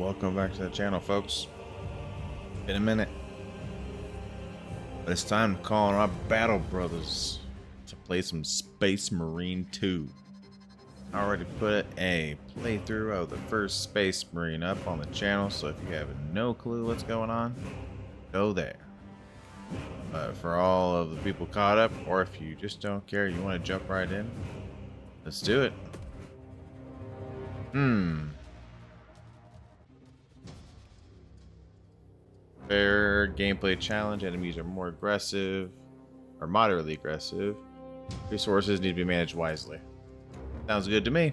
welcome back to the channel, folks. Been a minute. But it's time to call on our battle brothers to play some Space Marine 2. I already put a playthrough of the first Space Marine up on the channel, so if you have no clue what's going on, go there. But for all of the people caught up, or if you just don't care, you want to jump right in, let's do it. Hmm. Fair gameplay challenge. Enemies are more aggressive, or moderately aggressive. Resources need to be managed wisely. Sounds good to me.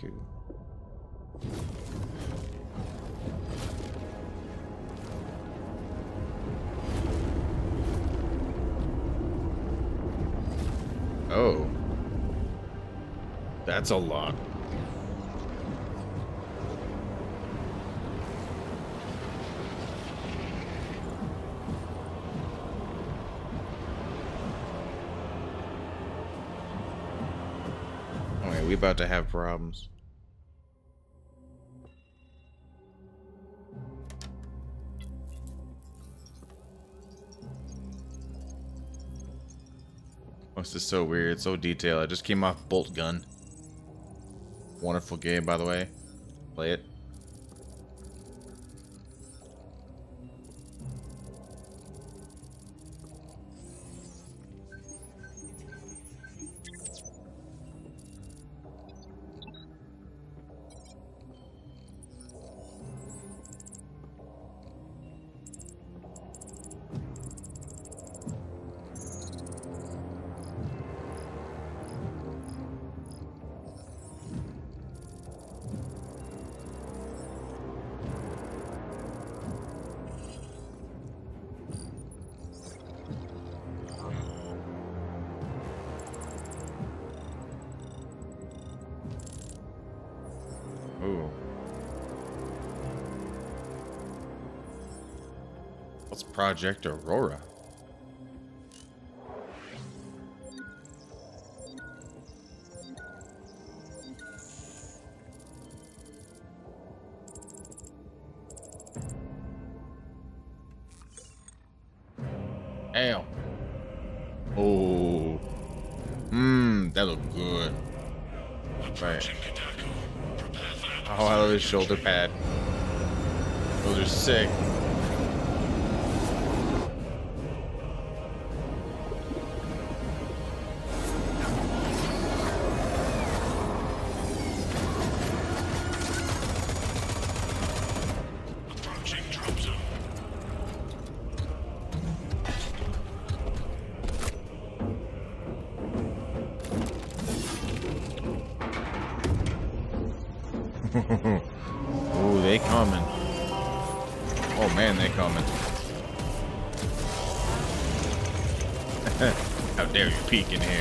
Daku. Oh. That's a lot. Okay, we about to have problems. Oh, this is so weird, it's so detailed. I just came off Boltgun. Wonderful game, by the way. Play it. Project Aurora? Damn. Oh. Mmm, that look good. Right. Oh, I love his shoulder pad. Those are sick. How peek in here?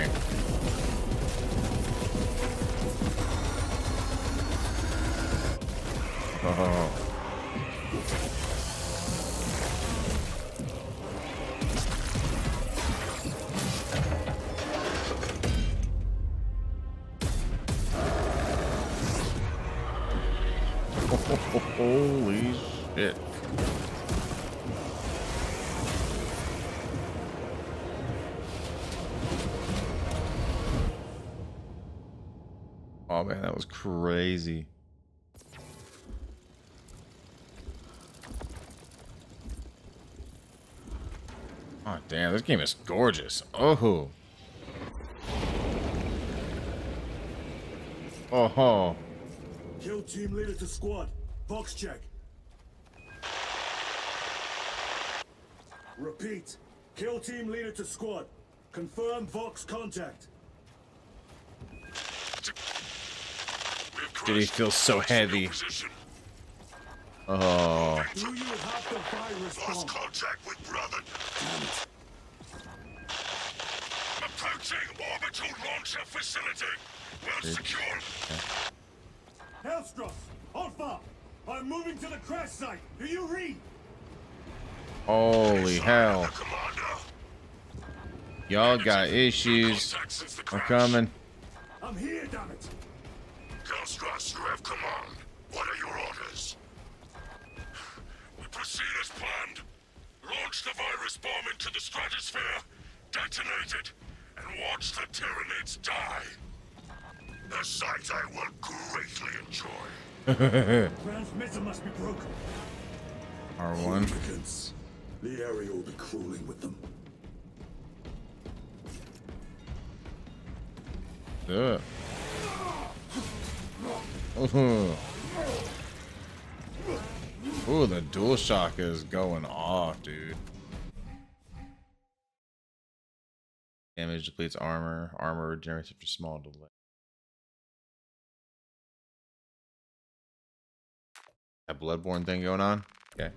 crazy. Oh, damn, this game is gorgeous. Oh. Oh ho. Kill team leader to squad. Vox check. Repeat. Kill team leader to squad. Confirm Vox contact. Did he feel so heavy? Oh. You have the virus Lost bomb? contact with brother. Approaching orbital launcher facility. Well secured. Hellstross, Alpha! I'm moving to the crash site. Do you read? Holy hell. Y'all got issues. Contact since I'm coming. I'm here, damn it. Gilstress, you have command. What are your orders? We proceed as planned. Launch the virus bomb into the stratosphere, detonate it, and watch the Tyranids die. A sight I will greatly enjoy. Transmitter must be broken. R1. Hooligans. The area will be crawling with them. Ugh. Ooh. Ooh, the dual shock is going off, dude. Damage depletes armor. Armor regenerates after small delay. That bloodborne thing going on? Okay.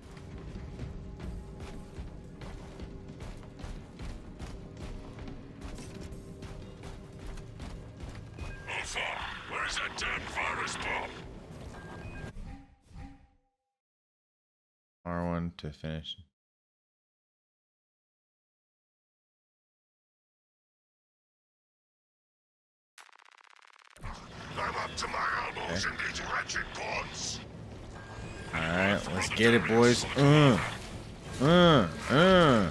R1 to finish. I'm up to my elbows in these wretched bonds. Alright, let's get it, boys. Uh, uh, uh.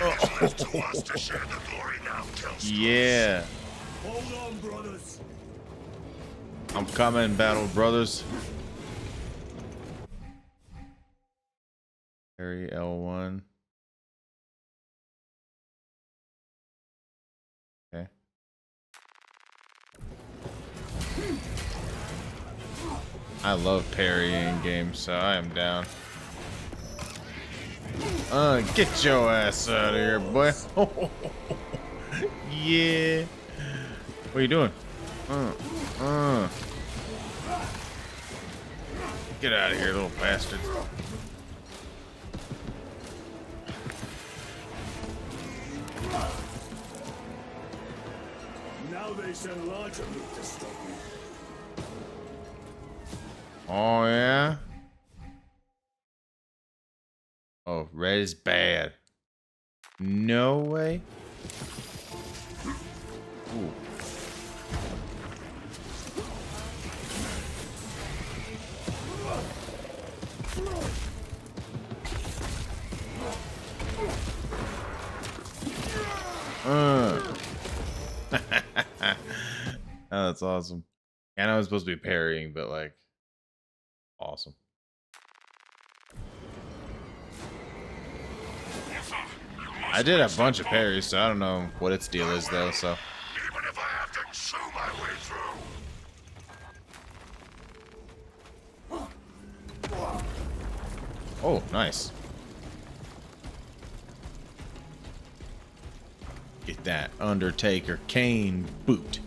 It's left to us to share the glory now, Killstress. Yeah. Hold on, brothers. I'm coming, Battle Brothers. Parry L1. Okay. I love parrying games, so I am down. Uh, get your ass out of here, boy. yeah. What are you doing? Uh, uh. Get out of here, little bastard. Now they send larger meat to stop me. Oh, yeah? Oh, red is bad. No way. Ooh. Uh. oh, that's awesome. I know it's supposed to be parrying, but like, awesome. Alpha, you must I did a bunch of parries, so I don't know what its deal is though. So Even if I have to chew my way through. Oh, nice. That Undertaker Kane boot.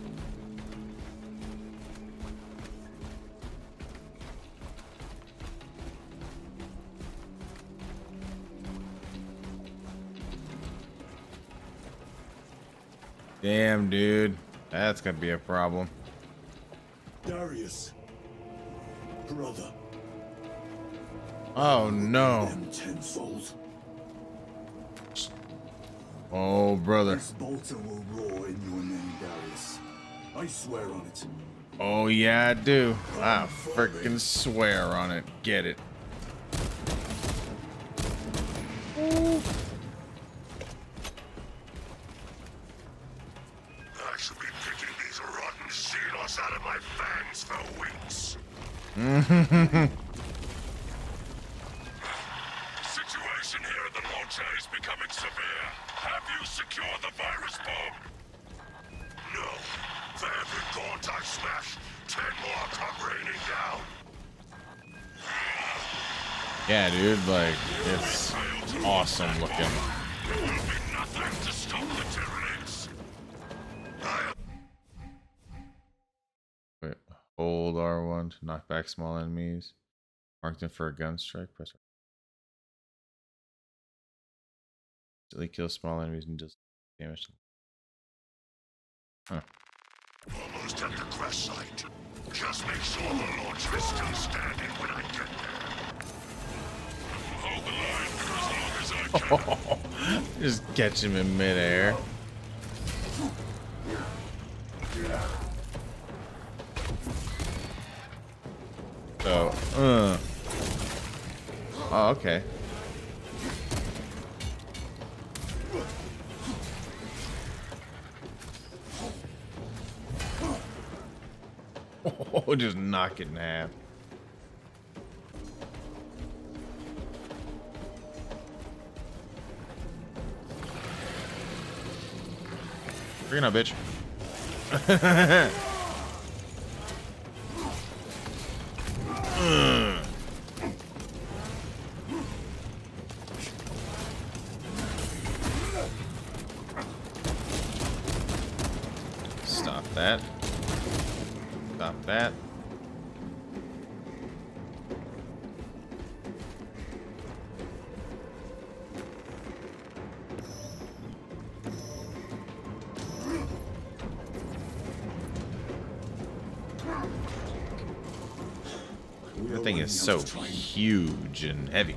Damn, dude. That's gonna be a problem. Darius. Brother. Oh, no. Tenfold. Oh, brother. This bolter will roar in your name, Darius. I swear on it. Oh, yeah, I do. I freaking swear on it. Get it. I should be picking these rotten xenos out of my fangs for weeks. back small enemies. Mark them for a gun strike. Press. Instantly kill small enemies and does damage. Huh. Almost at the crash site. Just make sure the launcher is still standing when I get there. Hold the line for as long as I can. Just catch him in midair. So, uh. Oh, okay. Oh, just knock it in half. It up, bitch. so huge and heavy.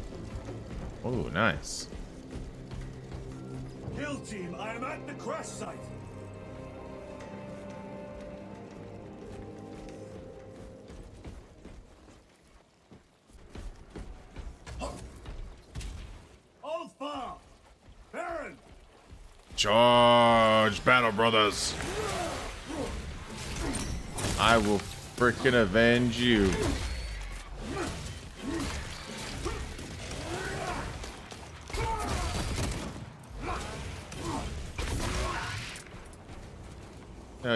Oh, nice. Kill team, I am at the crash site. Alpha! Baron! Charge, Battle Brothers! I will frickin' avenge you.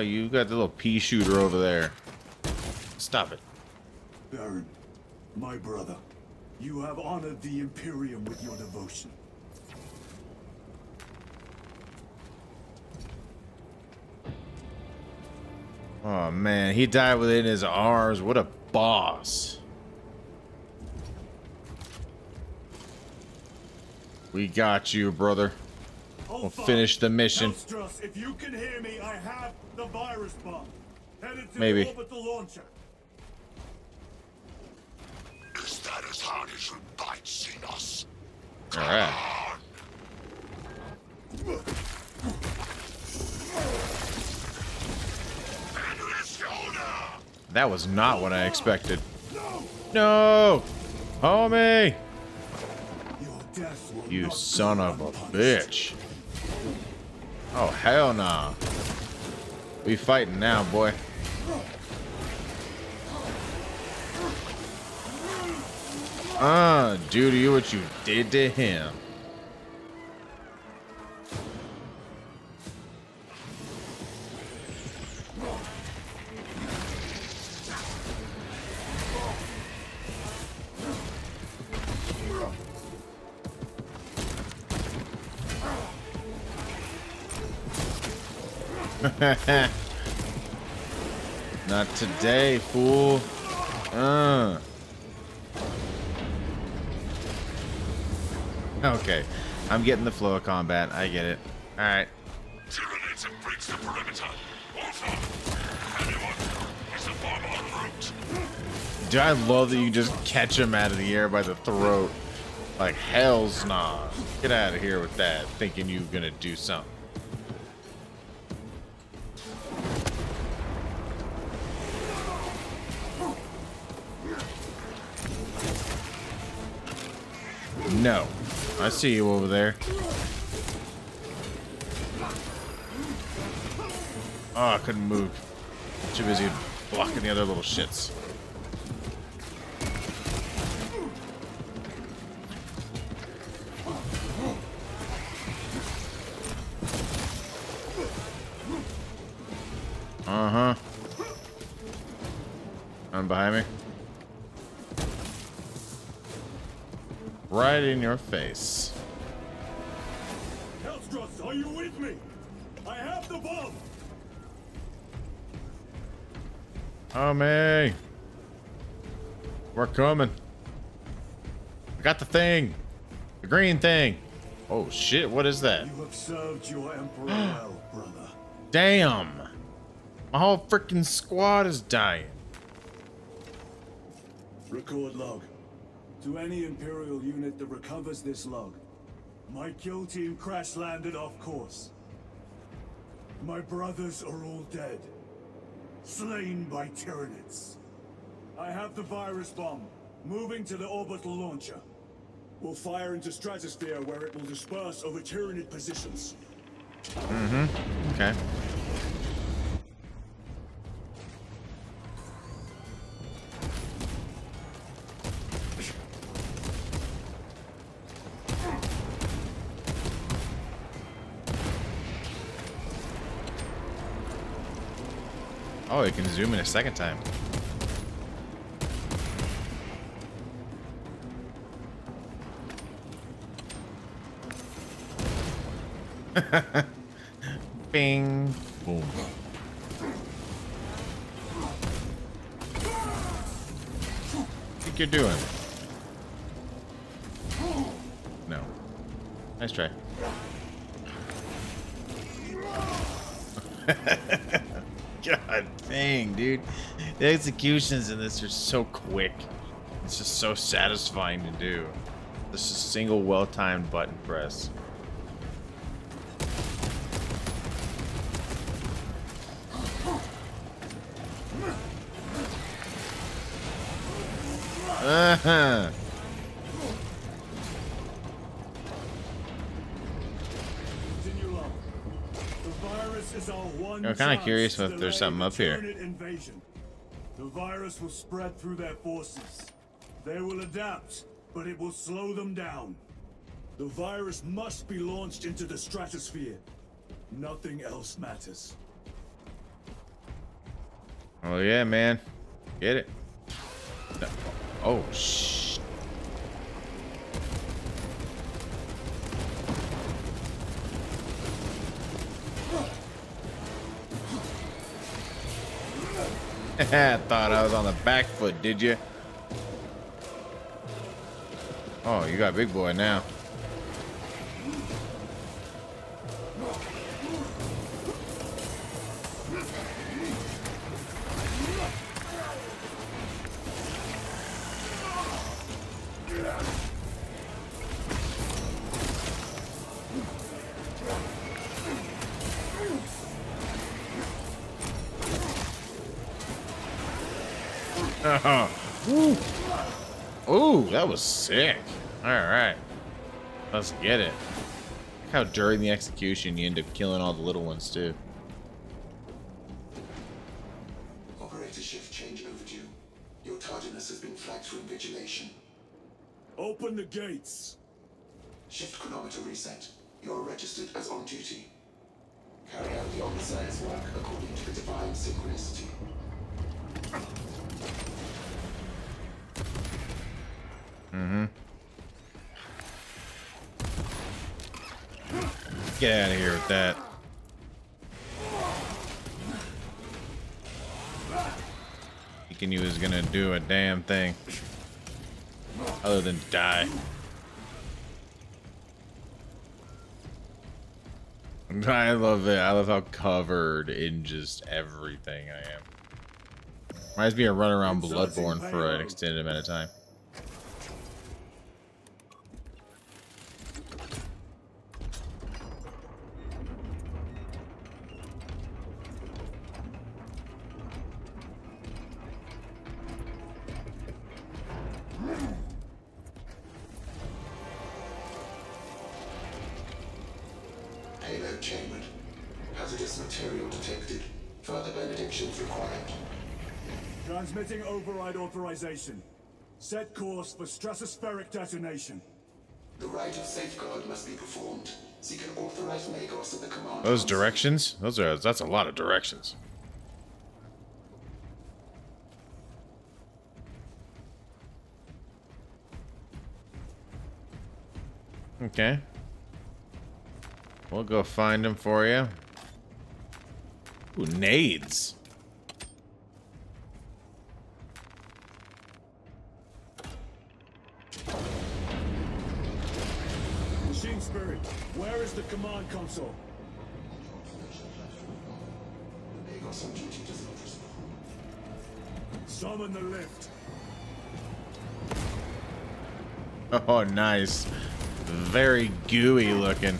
You got the little pea shooter over there. Stop it. Baron, my brother, you have honored the Imperium with your devotion. Oh man, he died within his arms. What a boss. We got you, brother. We'll finish the mission. Elstros, if you can hear me, I have the virus bomb. Headed to Maybe. the orbital launcher. Is that as hard as you bite, Xenos? All right. That was not what I expected. No! Homie! Your You son of a bitch. Oh, hell nah. We fighting now, boy. Ah, due to you what you did to him. Not today, fool. Uh. Okay. I'm getting the flow of combat. I get it. Alright. Tyranids have breached the perimeter. Alpha! Anyone? Is the bomb en route? Dude, I love that you just catch him out of the air by the throat. Like, hell's nah. Get out of here with that, thinking you're gonna do something. No. I see you over there. Oh, I couldn't move. Too busy blocking the other little shits. Right in your face. Hellstross, are you with me? I have the bomb! Oh, me. We're coming. I got the thing. The green thing. Oh, shit. What is that? You have served your emperor well, brother. Damn. My whole freaking squad is dying. Record log. To any Imperial unit that recovers this log, my kill team crash landed off course. My brothers are all dead. Slain by Tyranids. I have the virus bomb, moving to the orbital launcher. We'll fire into stratosphere where it will disperse over Tyranid positions. Mm-hmm. Okay. Oh, it can zoom in a second time. Bing. Boom. think you're doing? No. Nice try. God dang, dude. The executions in this are so quick. It's just so satisfying to do. This is a single well-timed button press. Uh-huh. I'm kinda curious if there's something up here. Invasion. The virus will spread through their forces. They will adapt, but it will slow them down. The virus must be launched into the stratosphere. Nothing else matters. Oh yeah, man. Get it. Oh sh. Thought I was on the back foot, did you? Oh, you got big boy now. That was sick. All right. Let's get it. Look how during the execution you end up killing all the little ones too. Operator shift change overdue. Your tardiness has been flagged for invigilation. Open the gates. Shift chronometer reset. You're registered as on duty. Carry out the Omnissiah's work according to the divine synchronicity. Mm-hmm. Get out of here with that. Thinking he was gonna do a damn thing. Other than die. I love it. I love how covered in just everything I am. Reminds me of running around Bloodborne for an extended amount of time. Authorization. Set course for stratospheric detonation. The rite of safeguard must be performed. Seek an authorized Magos of the command. Those directions? Those are that's a lot of directions. Okay. We'll go find him for you. Ooh, nades. Machine Spirit, where is the command console? Summon the lift. Oh, nice. Very gooey looking.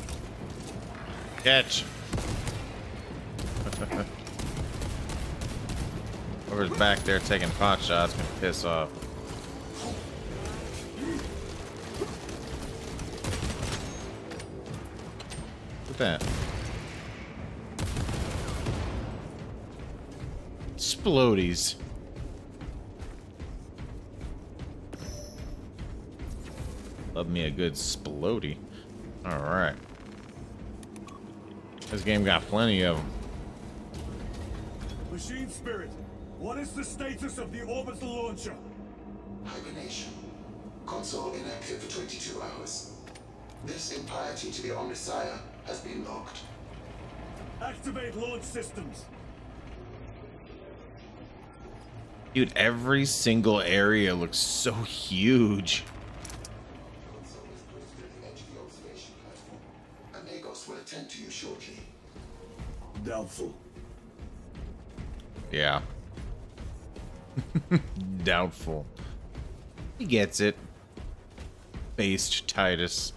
Catch. Whoever's back there taking pot shots can piss off. That. Splodies. Love me a good splody. Alright. This game got plenty of them. Machine Spirit, what is the status of the orbital launcher? Hibernation. Console inactive for 22 hours. This impiety to the Omnissiah has been logged. Activate launch systems. Dude, every single area looks so huge. Console is posted at the edge of the observation platform. A Magos will attend to you shortly. Doubtful. Yeah. Doubtful. He gets it. Based Titus.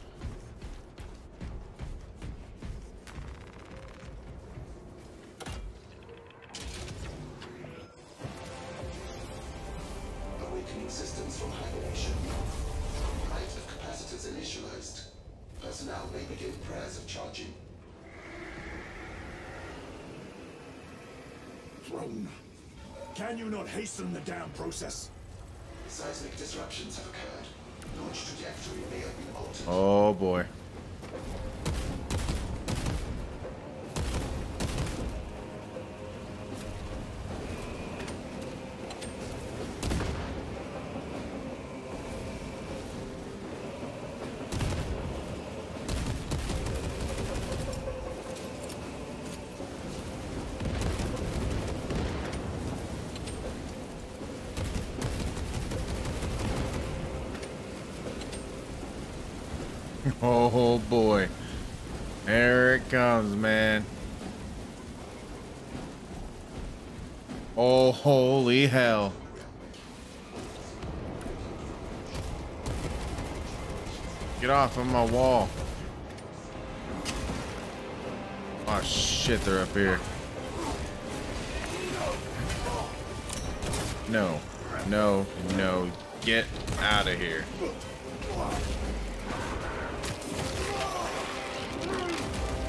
Oh boy. There it comes, man. Oh, holy hell. Get off of my wall. Oh shit, they're up here. No, no, no. Get out of here.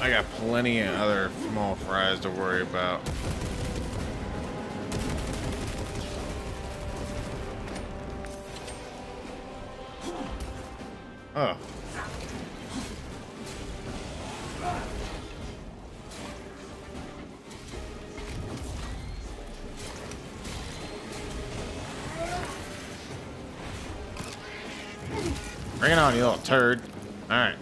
I got plenty of other small fries to worry about. Oh. Bring it on, you little turd. Alright.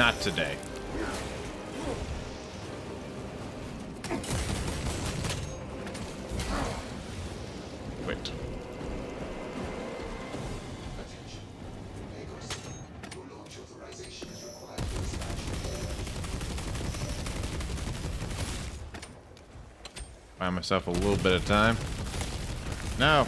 Not today. Wait. Buy myself a little bit of time. No.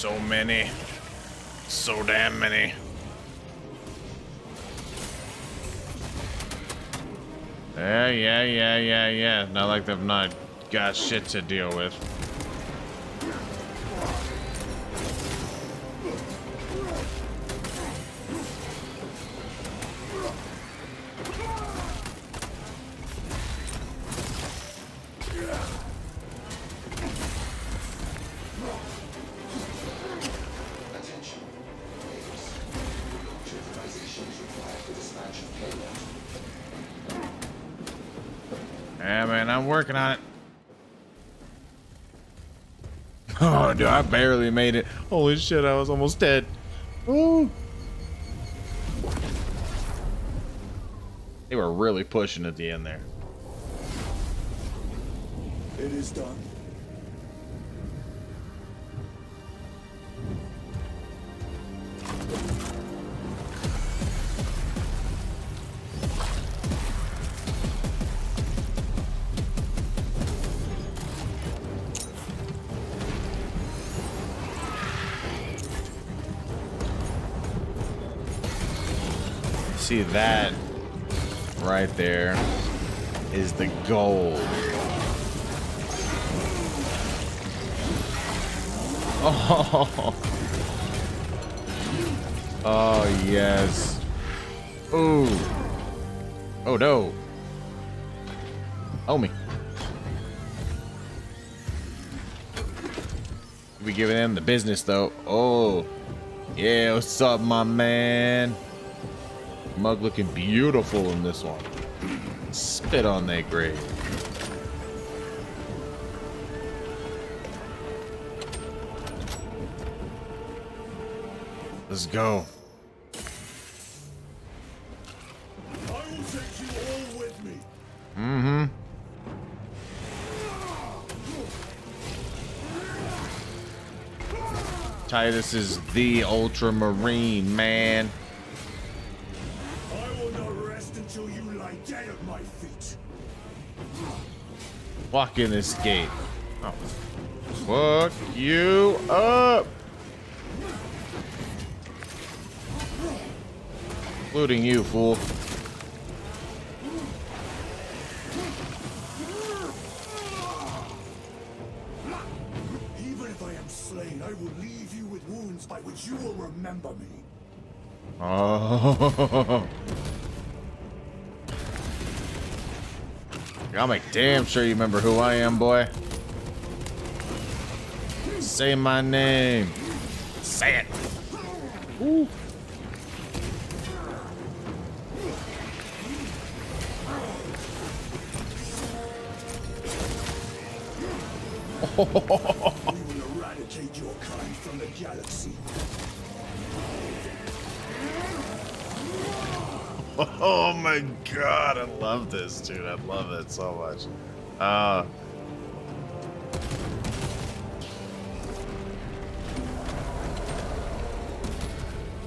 So many. So damn many. Yeah, yeah, yeah, yeah, yeah. Not like they've not got shit to deal with. Barely made it. Holy shit, I was almost dead. Ooh. They were really pushing at the end there. It is done. See that right there is the gold. Oh. Oh yes. Ooh. Oh no. Oh me. We giving him the business though. Oh. Yeah, what's up, my man? Mug looking beautiful in this one. Spit on that grave. Let's go. I will take you all with me. Mm-hmm. Titus is the ultramarine, man. Lie dead at my feet. Walk in this gate. Oh. Fuck you up. Including you, fool. Even if I am slain, I will leave you with wounds by which you will remember me. Oh. I'll make damn sure you remember who I am, boy. Say my name. Say it. Ooh. Oh my god, I love this, dude. I love it so much. Uh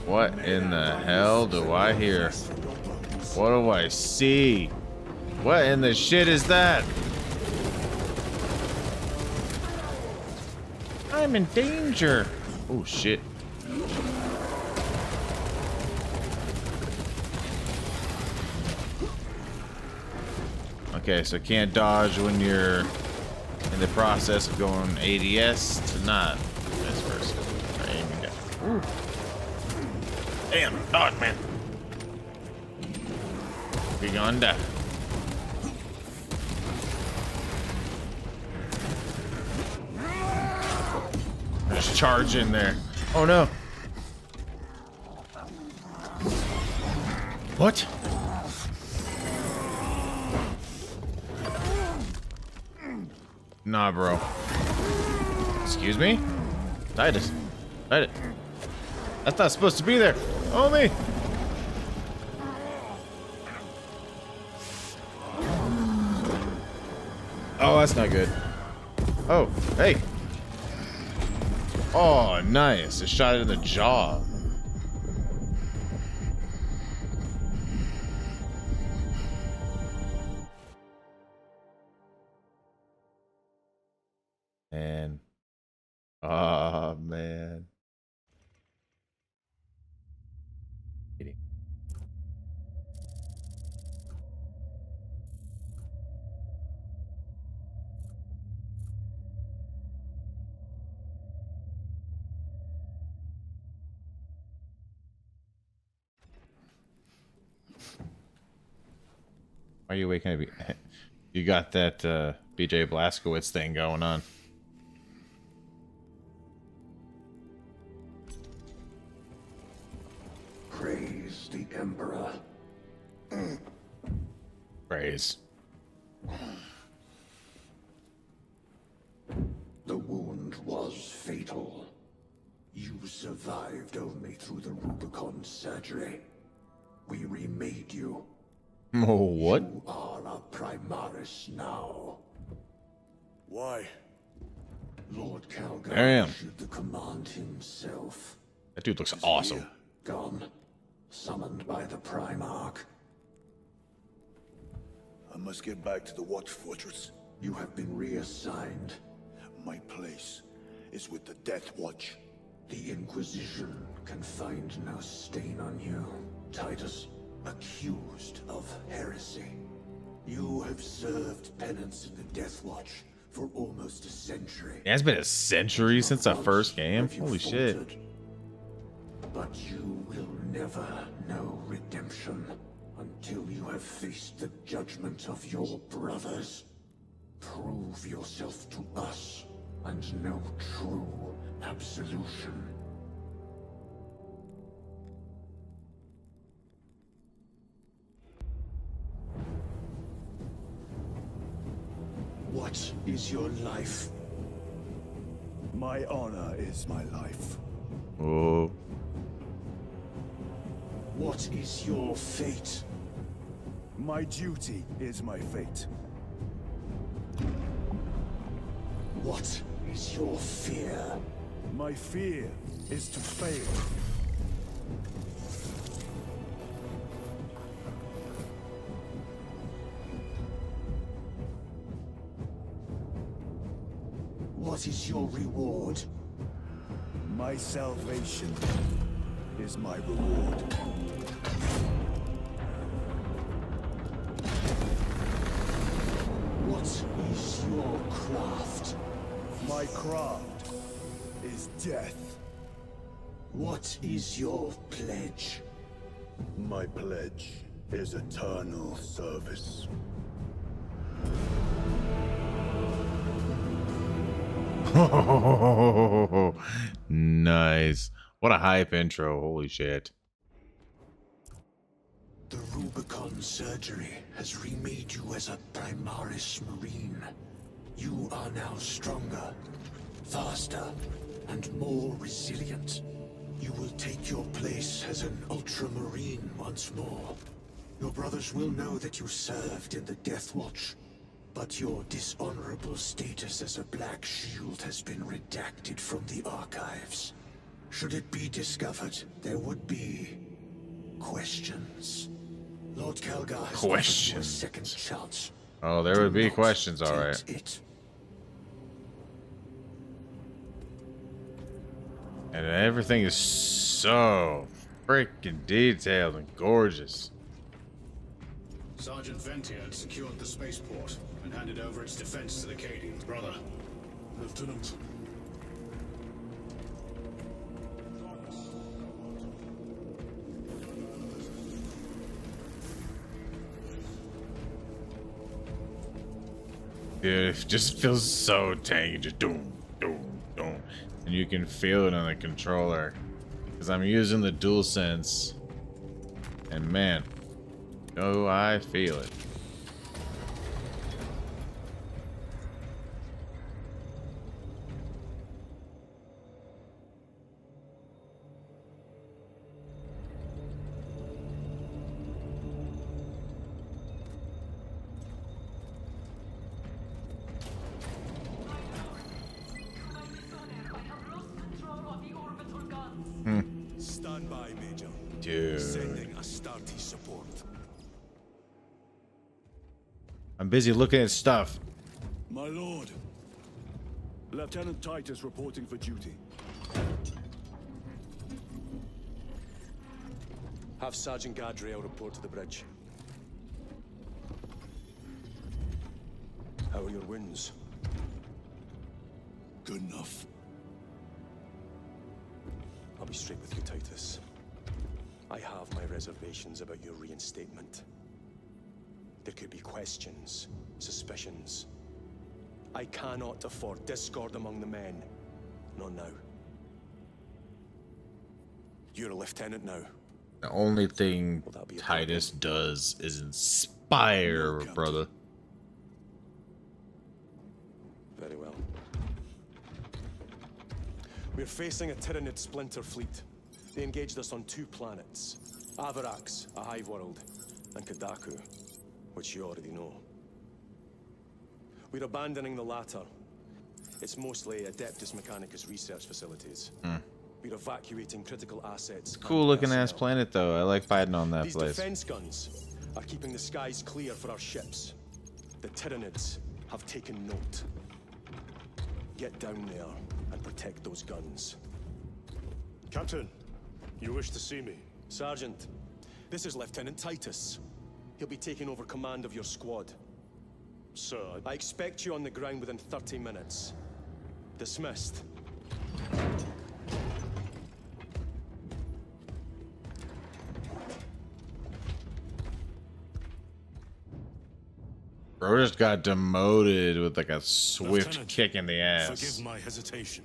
What in the hell do I hear? What do I see? What in the shit is that? I'm in danger. Oh shit. Okay, so can't dodge when you're in the process of going ADS to not. Vice versa. Alright, aiming down. Ooh. Damn, dodge, man. We gonna die. Just charge in there. Oh no. What? Nah, bro. Excuse me? Titus. Titus. That's not supposed to be there. Oh, me. Oh, that's not good. Oh, hey. Oh, nice. A shot in the jaw. Why are you waking up? You got that uh, BJ Blazkowicz thing going on. Oh, what? You are a Primaris now. Why? Lord Calgar Damn. issued the command himself. That dude looks awesome. Here, gone. Summoned by the Primarch. I must get back to the Watch Fortress. You have been reassigned. My place is with the Death Watch. The Inquisition can find no stain on you, Titus. Accused of heresy. You have served penance in the Death Watch for almost a century. It has been a century since the first game. Holy shit. But you will never know redemption until you have faced the judgment of your brothers. Prove yourself to us and know true absolution. What is your life? My honor is my life. Oh, What is your fate? My duty is my fate. What is your fear? My fear is to fail. What is your reward? My salvation is my reward. What is your craft? My craft is death. What is your pledge? My pledge is eternal service. nice. What a hype intro. Holy shit. The Rubicon surgery has remade you as a Primaris Marine. You are now stronger, faster, and more resilient. You will take your place as an Ultramarine once more. Your brothers will know that you served in the Death Watch, but your dishonorable status as a Black Shield has been redacted from the archives. Should it be discovered, there would be questions. Lord Calgar has offered you a Questions. second chance. Oh, there Do would be questions, alright. It. And everything is so freaking detailed and gorgeous. Sergeant Ventia had secured the spaceport and handed over its defense to the Cadians. Brother, Lieutenant. Dude, it just feels so tangy. Just doom, doom, doom. And you can feel it on the controller. Because I'm using the DualSense. And man, oh, I feel it. Dude. Sending Astarte support. I'm busy looking at stuff. My lord. Lieutenant Titus reporting for duty. Have Sergeant Gadriel report to the bridge. How are your wounds? Good enough. I'll be straight with you, Titus. I have my reservations about your reinstatement. There could be questions, suspicions. I cannot afford discord among the men. Not now. You're a lieutenant now. The only thing Will that be Titus does is inspire, No, brother. Very well. We're facing a Tyranid splinter fleet. They engaged us on two planets. Avarax, a hive world, and Kadaku, which you already know. We're abandoning the latter. It's mostly Adeptus Mechanicus research facilities. Hmm. We're evacuating critical assets. Cool looking ass personnel. planet though. I like fighting on that These place. defense guns are keeping the skies clear for our ships. The Tyranids have taken note. Get down there and protect those guns. Captain, you wish to see me? Sergeant, this is Lieutenant Titus. He'll be taking over command of your squad. Sir, I... I expect you on the ground within 30 minutes. Dismissed. Bro just got demoted with like a swift Lieutenant, kick in the ass. Forgive my hesitation.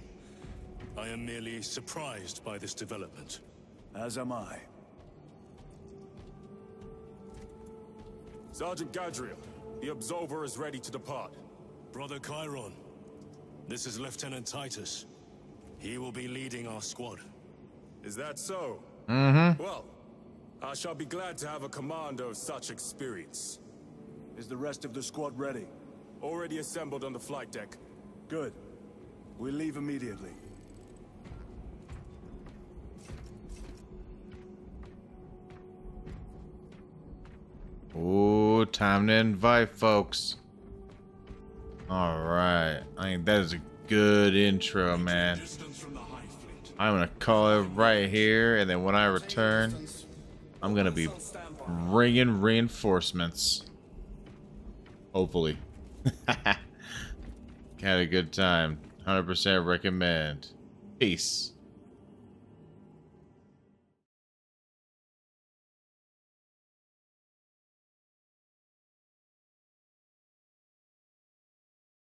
I am merely surprised by this development. As am I. Sergeant Gadriel, the Absolver is ready to depart. Brother Chairon, this is Lieutenant Titus. He will be leading our squad. Is that so? Mm-hmm. Well, I shall be glad to have a commander of such experience. Is the rest of the squad ready? Already assembled on the flight deck. Good. We leave immediately. Ooh, time to invite folks. All right. I think that is a good intro, man. I'm to call it right here, and then when I return, I'm to be bringing reinforcements. Hopefully. Had a good time. 100% recommend. Peace.